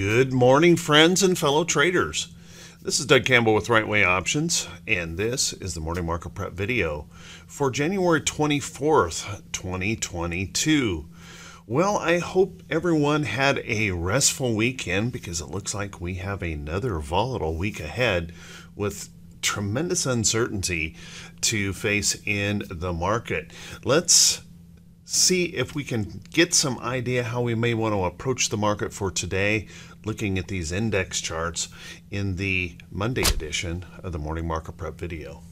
Good morning, friends and fellow traders. This is Doug Campbell with Right Way Options, and this is the morning market prep video for January 24th, 2022. Well, I hope everyone had a restful weekend because it looks like we have another volatile week ahead with tremendous uncertainty to face in the market. Let's see if we can get some idea how we may want to approach the market for today, looking at these index charts in the Monday edition of the Morning Market Prep video.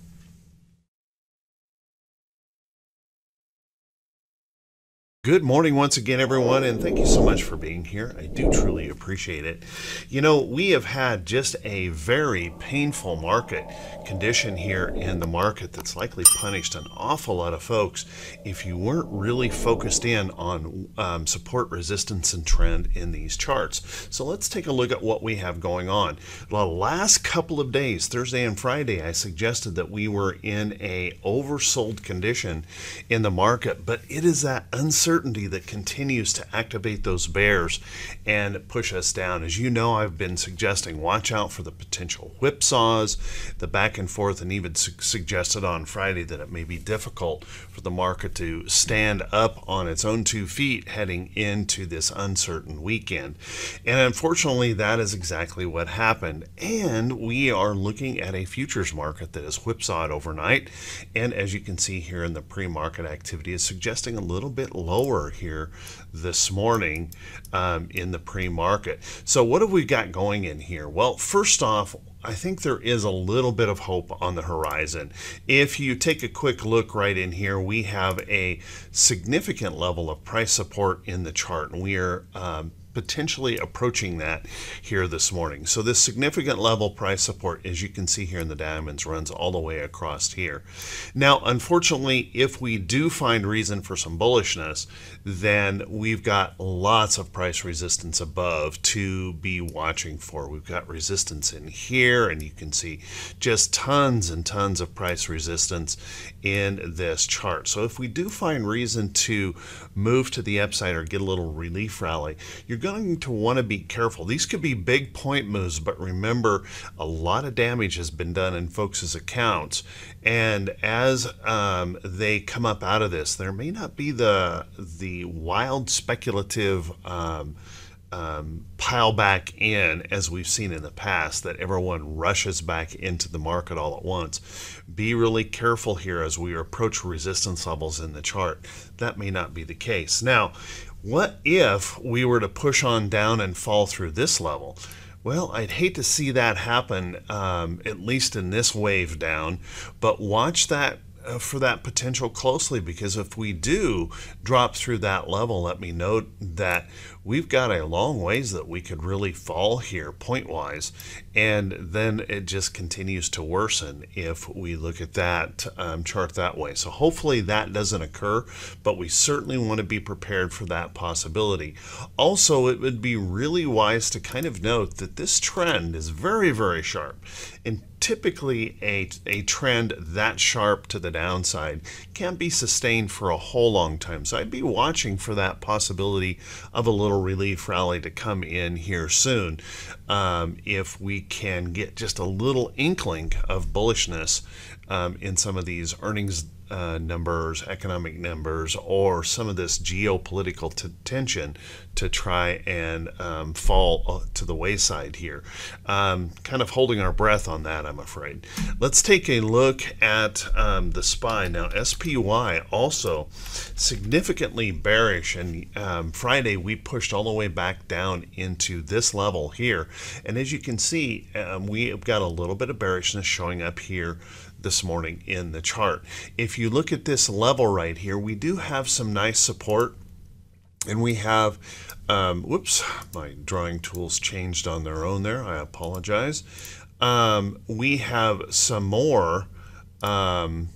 Good morning once again, everyone, and thank you so much for being here. I do truly appreciate it. You know, we have had just a very painful market condition here in the market that's likely punished an awful lot of folks if you weren't really focused in on um, support, resistance, and trend in these charts. So let's take a look at what we have going on. The last couple of days, Thursday and Friday, I suggested that we were in a oversold condition in the market, but it is that uncertainty uncertainty that continues to activate those bears and push us down. As you know, I've been suggesting watch out for the potential whipsaws, the back and forth, and even su suggested on Friday that it may be difficult for the market to stand up on its own two feet heading into this uncertain weekend. And unfortunately, that is exactly what happened. And we are looking at a futures market that is whipsawed overnight. And as you can see here in the pre market activity, is suggesting a little bit lower lower here this morning um, in the pre-market. So what have we got going in here? Well, first off, I think there is a little bit of hope on the horizon. If you take a quick look right in here, we have a significant level of price support in the chart. And we are um, potentially approaching that here this morning. So this significant level price support, as you can see here in the diamonds, runs all the way across here. Now, unfortunately, if we do find reason for some bullishness, then we've got lots of price resistance above to be watching for. We've got resistance in here, and you can see just tons and tons of price resistance in this chart. So if we do find reason to move to the upside or get a little relief rally, you're going going to want to be careful. These could be big point moves, but remember, a lot of damage has been done in folks' accounts. And as um, they come up out of this, there may not be the the wild speculative. Um, um, pile back in as we've seen in the past that everyone rushes back into the market all at once. Be really careful here as we approach resistance levels in the chart. That may not be the case. Now, what if we were to push on down and fall through this level? Well, I'd hate to see that happen, um, at least in this wave down, but watch that uh, for that potential closely because if we do drop through that level, let me note that we've got a long ways that we could really fall here point wise, and then it just continues to worsen if we look at that um, chart that way. So hopefully that doesn't occur, but we certainly want to be prepared for that possibility. Also, it would be really wise to kind of note that this trend is very, very sharp. And typically a, a trend that sharp to the downside can't be sustained for a whole long time. So I'd be watching for that possibility of a little relief rally to come in here soon. Um, if we can get just a little inkling of bullishness um, in some of these earnings uh, numbers, economic numbers, or some of this geopolitical tension to try and um, fall uh, to the wayside here. Um, kind of holding our breath on that, I'm afraid. Let's take a look at um, the SPY. Now, SPY also significantly bearish, and um, Friday we pushed all the way back down into this level here. And as you can see, um, we've got a little bit of bearishness showing up here this morning in the chart. If you look at this level right here, we do have some nice support and we have, um, whoops, my drawing tools changed on their own there. I apologize. Um, we have some more um,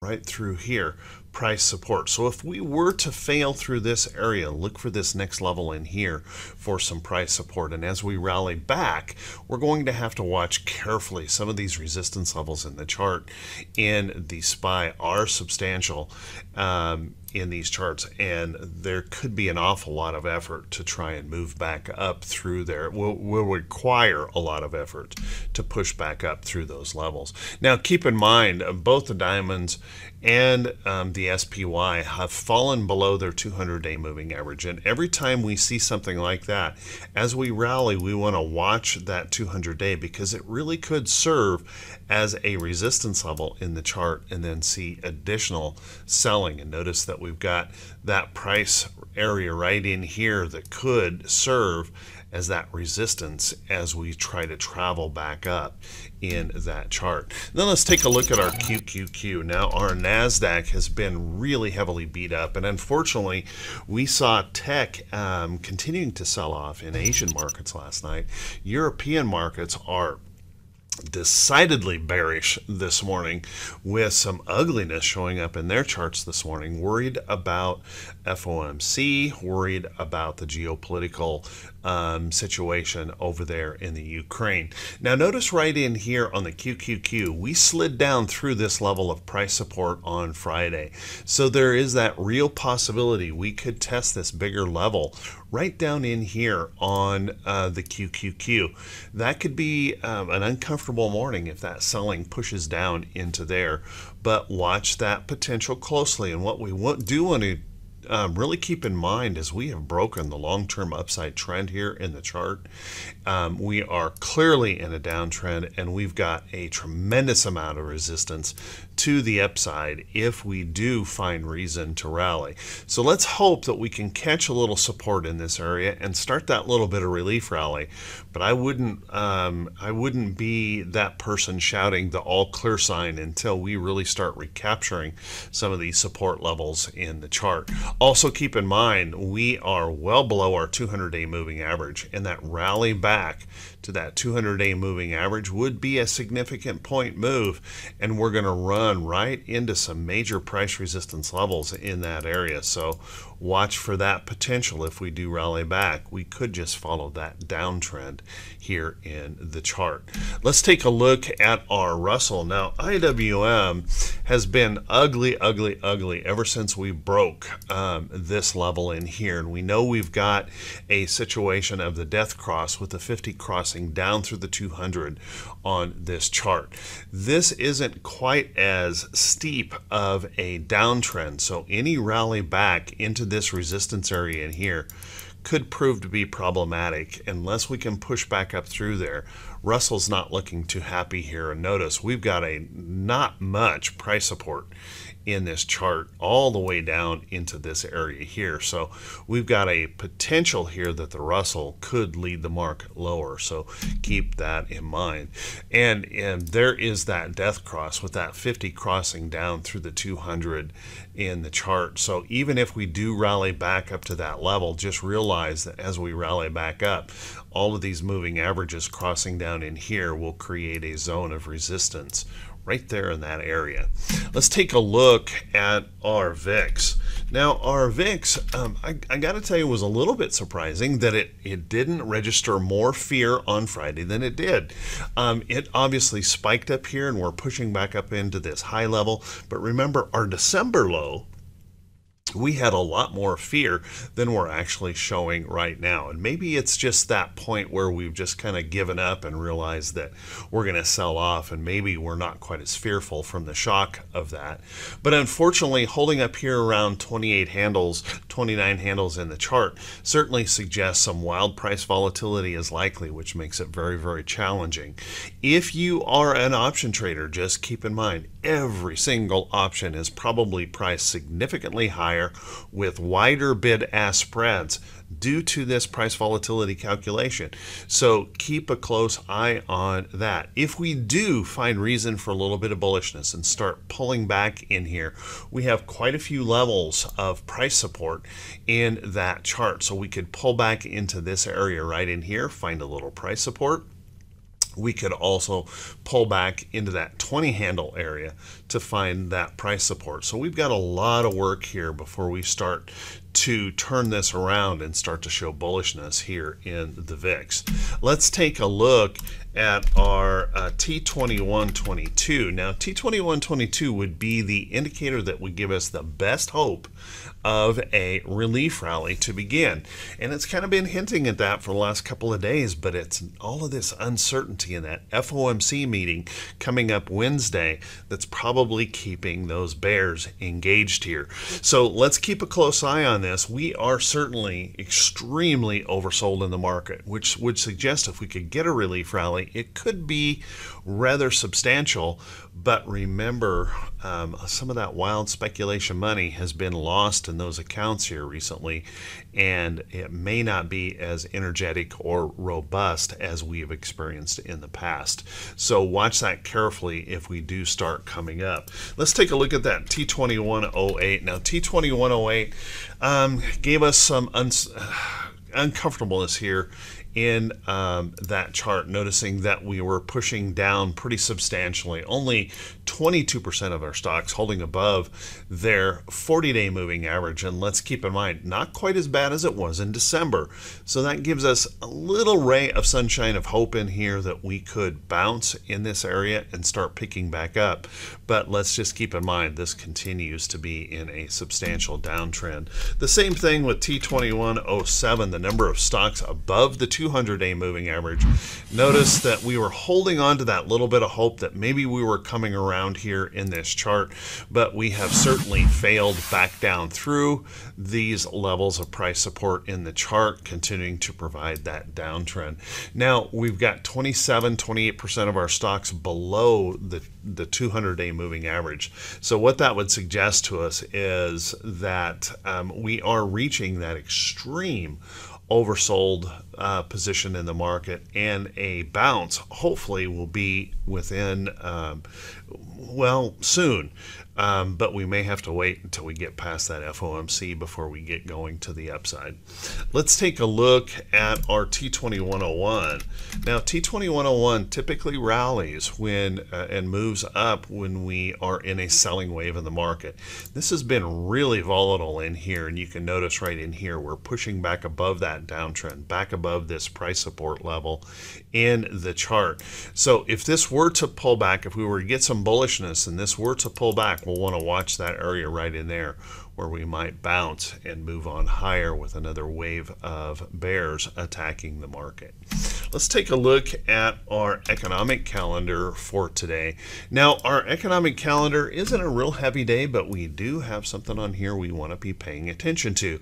right through here price support. So if we were to fail through this area, look for this next level in here for some price support. And as we rally back, we're going to have to watch carefully. Some of these resistance levels in the chart in the SPY are substantial. Um, in these charts, and there could be an awful lot of effort to try and move back up through there. It will, will require a lot of effort to push back up through those levels. Now, keep in mind, uh, both the diamonds and um, the SPY have fallen below their 200 day moving average. And every time we see something like that, as we rally, we want to watch that 200 day because it really could serve as a resistance level in the chart and then see additional selling. And notice that we've got that price area right in here that could serve as that resistance as we try to travel back up in that chart. Then let's take a look at our QQQ. Now our NASDAQ has been really heavily beat up and unfortunately we saw tech um, continuing to sell off in Asian markets last night. European markets are decidedly bearish this morning with some ugliness showing up in their charts this morning worried about FOMC worried about the geopolitical um, situation over there in the Ukraine. Now notice right in here on the QQQ, we slid down through this level of price support on Friday. So there is that real possibility we could test this bigger level right down in here on uh, the QQQ. That could be um, an uncomfortable morning if that selling pushes down into there, but watch that potential closely. And what we do want to um, really keep in mind as we have broken the long-term upside trend here in the chart. Um, we are clearly in a downtrend and we've got a tremendous amount of resistance to the upside if we do find reason to rally. So let's hope that we can catch a little support in this area and start that little bit of relief rally. But I wouldn't um, I wouldn't be that person shouting the all clear sign until we really start recapturing some of these support levels in the chart. Also keep in mind we are well below our 200-day moving average and that rally back to that 200-day moving average would be a significant point move and we're going to run right into some major price resistance levels in that area. So watch for that potential. If we do rally back we could just follow that downtrend here in the chart. Let's take a look at our Russell. Now IWM has been ugly ugly ugly ever since we broke um, this level in here. And we know we've got a situation of the death cross with the 50 crossing down through the 200 on this chart. This isn't quite as steep of a downtrend. So any rally back into this resistance area in here could prove to be problematic unless we can push back up through there. Russell's not looking too happy here. And notice we've got a not much price support in this chart all the way down into this area here. So we've got a potential here that the Russell could lead the market lower. So keep that in mind. And, and there is that death cross with that 50 crossing down through the 200 in the chart. So even if we do rally back up to that level, just realize that as we rally back up, all of these moving averages crossing down in here will create a zone of resistance right there in that area. Let's take a look at our VIX. Now, our VIX, um, I, I got to tell you, was a little bit surprising that it, it didn't register more fear on Friday than it did. Um, it obviously spiked up here and we're pushing back up into this high level. But remember, our December low we had a lot more fear than we're actually showing right now. And maybe it's just that point where we've just kind of given up and realized that we're going to sell off, and maybe we're not quite as fearful from the shock of that. But unfortunately, holding up here around 28 handles, 29 handles in the chart certainly suggests some wild price volatility is likely, which makes it very, very challenging. If you are an option trader, just keep in mind every single option is probably priced significantly higher with wider bid-ask spreads due to this price volatility calculation. So keep a close eye on that. If we do find reason for a little bit of bullishness and start pulling back in here, we have quite a few levels of price support in that chart. So we could pull back into this area right in here, find a little price support we could also pull back into that 20 handle area to find that price support. So we've got a lot of work here before we start to turn this around and start to show bullishness here in the VIX. Let's take a look at our uh, T2122. Now, T2122 would be the indicator that would give us the best hope of a relief rally to begin. And it's kind of been hinting at that for the last couple of days, but it's all of this uncertainty in that FOMC meeting coming up Wednesday that's probably keeping those bears engaged here. So let's keep a close eye on this. We are certainly extremely oversold in the market, which would suggest if we could get a relief rally, it could be rather substantial. But remember, um, some of that wild speculation money has been lost in those accounts here recently, and it may not be as energetic or robust as we have experienced in the past. So watch that carefully if we do start coming up. Let's take a look at that T2108. Now, T2108 um, gave us some uncomfortableness here in um, that chart, noticing that we were pushing down pretty substantially. Only 22% of our stocks holding above their 40 day moving average. And let's keep in mind, not quite as bad as it was in December. So that gives us a little ray of sunshine of hope in here that we could bounce in this area and start picking back up. But let's just keep in mind, this continues to be in a substantial downtrend. The same thing with T2107, the number of stocks above the 200 day moving average. Notice that we were holding on to that little bit of hope that maybe we were coming around here in this chart, but we have certainly failed back down through these levels of price support in the chart, continuing to provide that downtrend. Now, we've got 27, 28% of our stocks below the, the 200-day moving average. So what that would suggest to us is that um, we are reaching that extreme oversold uh, position in the market, and a bounce hopefully will be within, um, well, soon. Um, but we may have to wait until we get past that FOMC before we get going to the upside. Let's take a look at our T2101. Now, T2101 typically rallies when uh, and moves up when we are in a selling wave in the market. This has been really volatile in here, and you can notice right in here we're pushing back above that downtrend, back above this price support level in the chart. So if this were to pull back, if we were to get some bullishness and this were to pull back, we'll want to watch that area right in there where we might bounce and move on higher with another wave of bears attacking the market. Let's take a look at our economic calendar for today. Now, our economic calendar isn't a real heavy day, but we do have something on here we want to be paying attention to.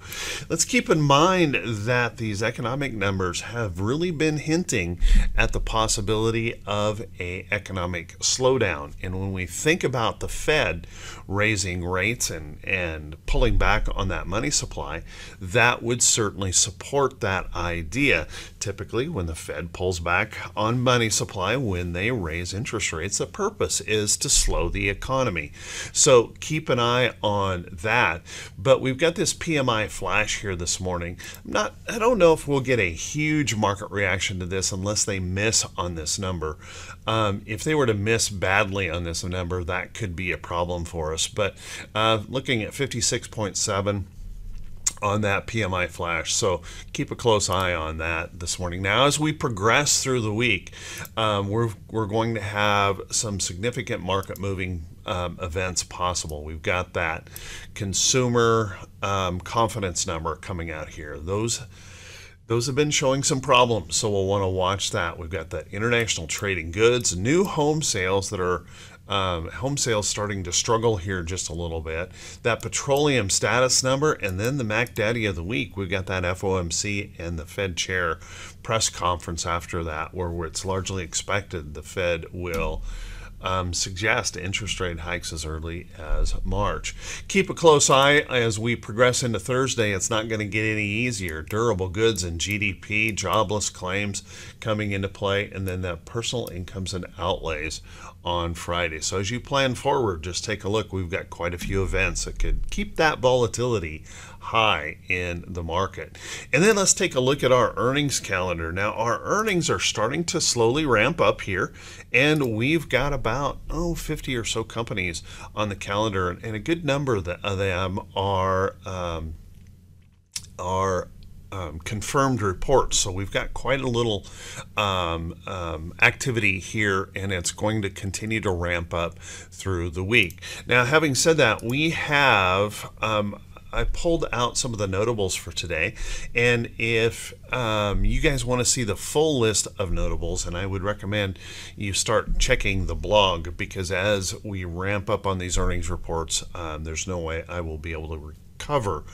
Let's keep in mind that these economic numbers have really been hinting at the possibility of a economic slowdown. And when we think about the Fed raising rates and, and pulling back on that money supply, that would certainly support that idea. Typically, when the Fed pulls back on money supply, when they raise interest rates, the purpose is to slow the economy. So keep an eye on that. But we've got this PMI flash here this morning. I'm not, I don't know if we'll get a huge market reaction to this unless they miss on this number. Um, if they were to miss badly on this number, that could be a problem for us. But uh, looking at 56.7 on that PMI flash. So keep a close eye on that this morning. Now, as we progress through the week, um, we're, we're going to have some significant market moving um, events possible. We've got that consumer um, confidence number coming out here. Those those have been showing some problems, so we'll want to watch that. We've got that international trading goods, new home sales that are um, home sales starting to struggle here just a little bit. That petroleum status number, and then the Mac Daddy of the week. We've got that FOMC and the Fed chair press conference after that, where it's largely expected the Fed will um, suggest interest rate hikes as early as March. Keep a close eye as we progress into Thursday. It's not going to get any easier. Durable goods and GDP, jobless claims coming into play, and then the personal incomes and outlays on Friday. So as you plan forward, just take a look. We've got quite a few events that could keep that volatility high in the market. And then let's take a look at our earnings calendar. Now, our earnings are starting to slowly ramp up here, and we've got about, oh, 50 or so companies on the calendar, and a good number of them are. Um, are um, confirmed reports. So we've got quite a little um, um, activity here, and it's going to continue to ramp up through the week. Now, having said that, we have. I pulled out some of the notables for today, and if um, you guys want to see the full list of notables, and I would recommend you start checking the blog because as we ramp up on these earnings reports, um, there's no way I will be able to recover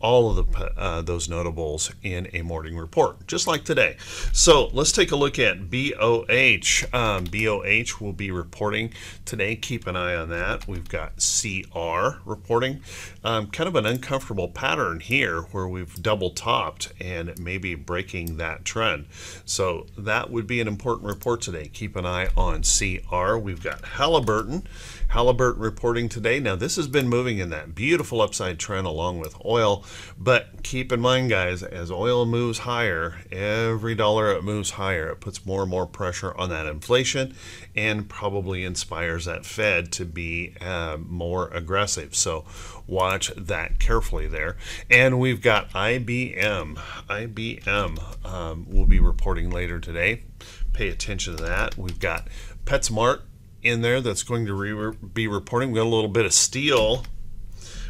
all of the uh, those notables in a morning report, just like today. So let's take a look at BOH. Um, BOH will be reporting today. Keep an eye on that. We've got CR reporting. Um, kind of an uncomfortable pattern here where we've double topped and maybe breaking that trend. So that would be an important report today. Keep an eye on CR. We've got Halliburton. Halliburton reporting today. Now, this has been moving in that beautiful upside trend along with oil, but keep in mind, guys, as oil moves higher, every dollar it moves higher, it puts more and more pressure on that inflation and probably inspires that Fed to be uh, more aggressive. So, watch that carefully there. And we've got IBM. IBM um, will be reporting later today. Pay attention to that. We've got PetSmart in there that's going to re be reporting. We've got a little bit of steel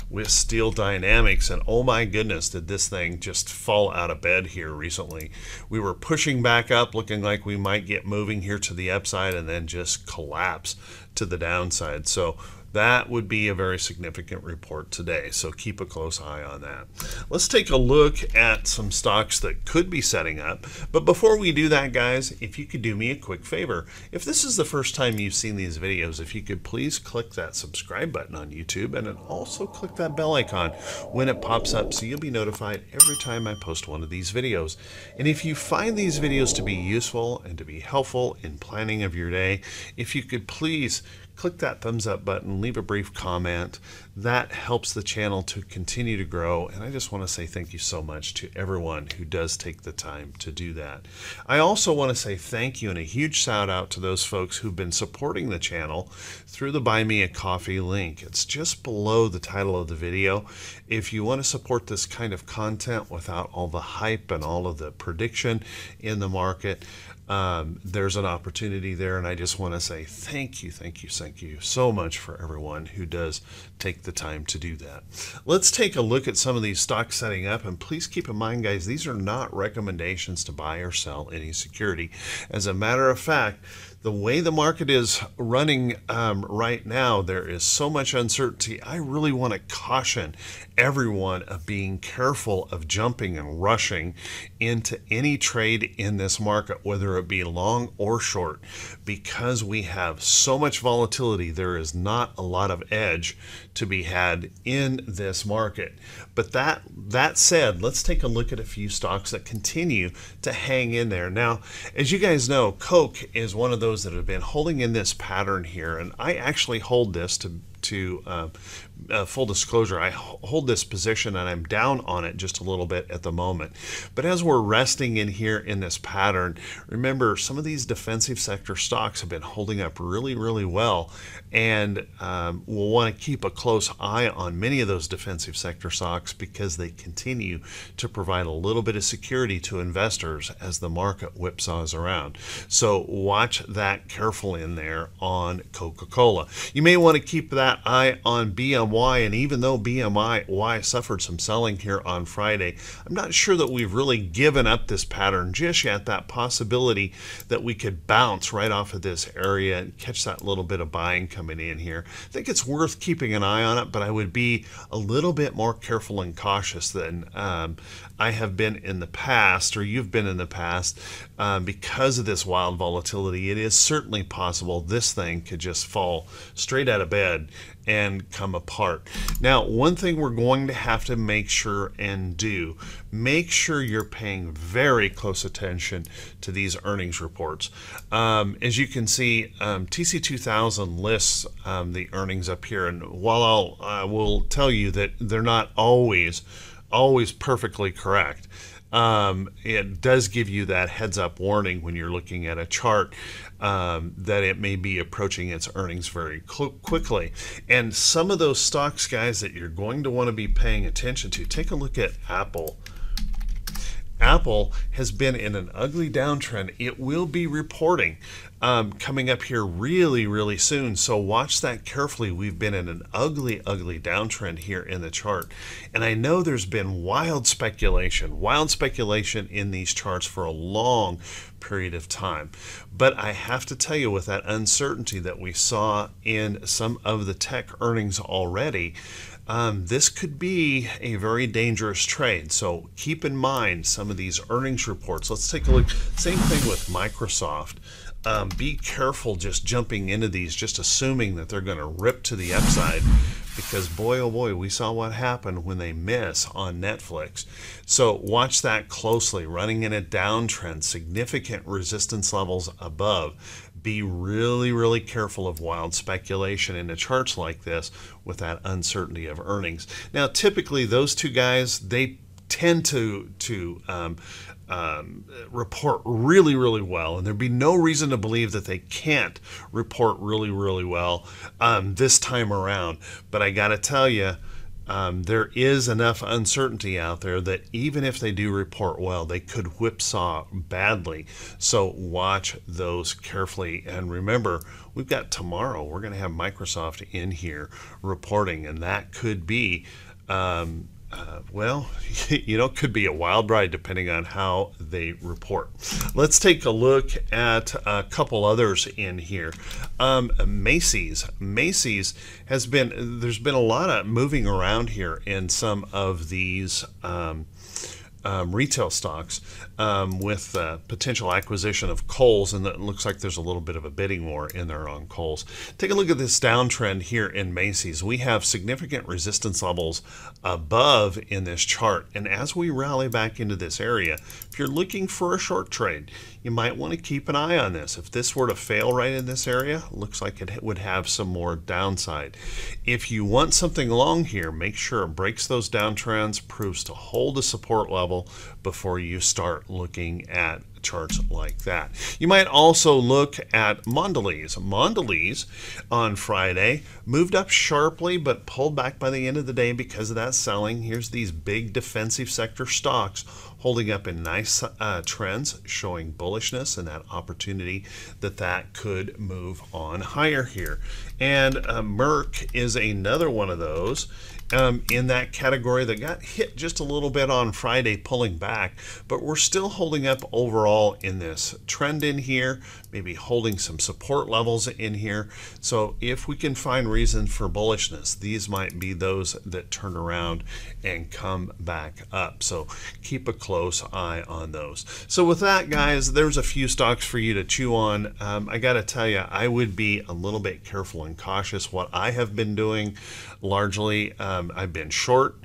with Steel Dynamics, and oh my goodness, did this thing just fall out of bed here recently. We were pushing back up, looking like we might get moving here to the upside, and then just collapse to the downside. So that would be a very significant report today, so keep a close eye on that. Let's take a look at some stocks that could be setting up. But before we do that, guys, if you could do me a quick favor, if this is the first time you've seen these videos, if you could please click that subscribe button on YouTube and then also click that bell icon when it pops up so you'll be notified every time I post one of these videos. And if you find these videos to be useful and to be helpful in planning of your day, if you could please click that thumbs up button, leave a brief comment. That helps the channel to continue to grow. And I just want to say thank you so much to everyone who does take the time to do that. I also want to say thank you and a huge shout out to those folks who've been supporting the channel through the Buy Me a Coffee link. It's just below the title of the video. If you want to support this kind of content without all the hype and all of the prediction in the market, um, there's an opportunity there. And I just want to say thank you, thank you, thank you so much for everyone who does take the time to do that. Let's take a look at some of these stocks setting up. And please keep in mind, guys, these are not recommendations to buy or sell any security. As a matter of fact, the way the market is running um, right now, there is so much uncertainty. I really want to caution everyone of being careful of jumping and rushing into any trade in this market, whether it be long or short, because we have so much volatility. There is not a lot of edge to be had in this market. But that that said, let's take a look at a few stocks that continue to hang in there. Now, as you guys know, Coke is one of those that have been holding in this pattern here, and I actually hold this to to uh, uh, full disclosure, I hold this position and I'm down on it just a little bit at the moment. But as we're resting in here in this pattern, remember some of these defensive sector stocks have been holding up really, really well. And um, we'll want to keep a close eye on many of those defensive sector stocks because they continue to provide a little bit of security to investors as the market whipsaws around. So watch that carefully in there on Coca-Cola. You may want to keep that eye on BM BMY, and even though BMI suffered some selling here on Friday, I'm not sure that we've really given up this pattern just yet. That possibility that we could bounce right off of this area and catch that little bit of buying coming in here. I think it's worth keeping an eye on it, but I would be a little bit more careful and cautious than um, I have been in the past, or you've been in the past, um, because of this wild volatility. It is certainly possible this thing could just fall straight out of bed and come apart. Now, one thing we're going to have to make sure and do, make sure you're paying very close attention to these earnings reports. Um, as you can see, um, TC2000 lists um, the earnings up here, and while I'll, I will tell you that they're not always always perfectly correct. Um, it does give you that heads up warning when you're looking at a chart um, that it may be approaching its earnings very quickly. And some of those stocks, guys, that you're going to want to be paying attention to, take a look at Apple Apple has been in an ugly downtrend. It will be reporting um, coming up here really, really soon. So watch that carefully. We've been in an ugly, ugly downtrend here in the chart. And I know there's been wild speculation, wild speculation in these charts for a long period of time. But I have to tell you, with that uncertainty that we saw in some of the tech earnings already, um, this could be a very dangerous trade. So keep in mind some of these earnings reports. Let's take a look. Same thing with Microsoft. Um, be careful just jumping into these, just assuming that they're going to rip to the upside because boy oh boy we saw what happened when they miss on Netflix so watch that closely running in a downtrend significant resistance levels above be really really careful of wild speculation in the charts like this with that uncertainty of earnings now typically those two guys they tend to to um, um, report really, really well, and there'd be no reason to believe that they can't report really, really well um, this time around. But I got to tell you, um, there is enough uncertainty out there that even if they do report well, they could whipsaw badly. So watch those carefully. And remember, we've got tomorrow, we're going to have Microsoft in here reporting, and that could be. Um, well, you know, could be a wild ride depending on how they report. Let's take a look at a couple others in here. Um, Macy's. Macy's has been, there's been a lot of moving around here in some of these. Um, um, retail stocks um, with uh, potential acquisition of Kohl's, and it looks like there's a little bit of a bidding war in there on Kohl's. Take a look at this downtrend here in Macy's. We have significant resistance levels above in this chart, and as we rally back into this area, if you're looking for a short trade, you might want to keep an eye on this. If this were to fail right in this area, looks like it would have some more downside. If you want something long here, make sure it breaks those downtrends, proves to hold a support level before you start looking at charts like that. You might also look at Mondelez. Mondelez on Friday moved up sharply but pulled back by the end of the day because of that selling. Here's these big defensive sector stocks holding up in nice uh, trends, showing bullishness and that opportunity that that could move on higher here. And uh, Merck is another one of those um, in that category that got hit just a little bit on Friday, pulling back, but we're still holding up overall in this trend in here, maybe holding some support levels in here. So if we can find reason for bullishness, these might be those that turn around and come back up. So keep a close eye on those. So with that, guys, there's a few stocks for you to chew on. Um, I got to tell you, I would be a little bit careful and cautious. What I have been doing largely, um, I've been short.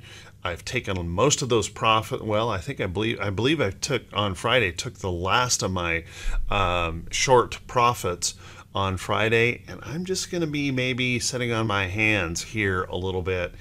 I've taken most of those profit. Well, I think I believe I believe I took on Friday took the last of my um, short profits on Friday, and I'm just going to be maybe sitting on my hands here a little bit,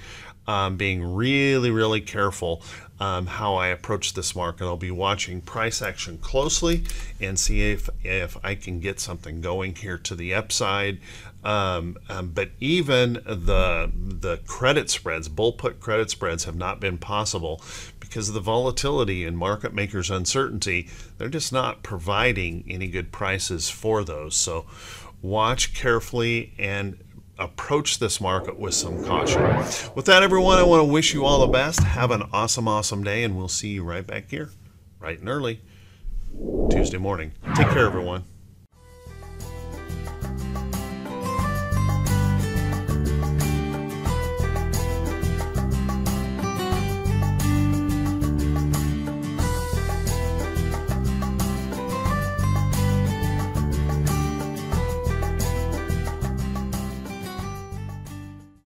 um, being really really careful um, how I approach this market. I'll be watching price action closely and see if if I can get something going here to the upside. Um, um, but even the the credit spreads, bull put credit spreads, have not been possible because of the volatility and market makers' uncertainty. They're just not providing any good prices for those. So watch carefully and approach this market with some caution. With that, everyone, I want to wish you all the best. Have an awesome, awesome day, and we'll see you right back here, right and early, Tuesday morning. Take care, everyone.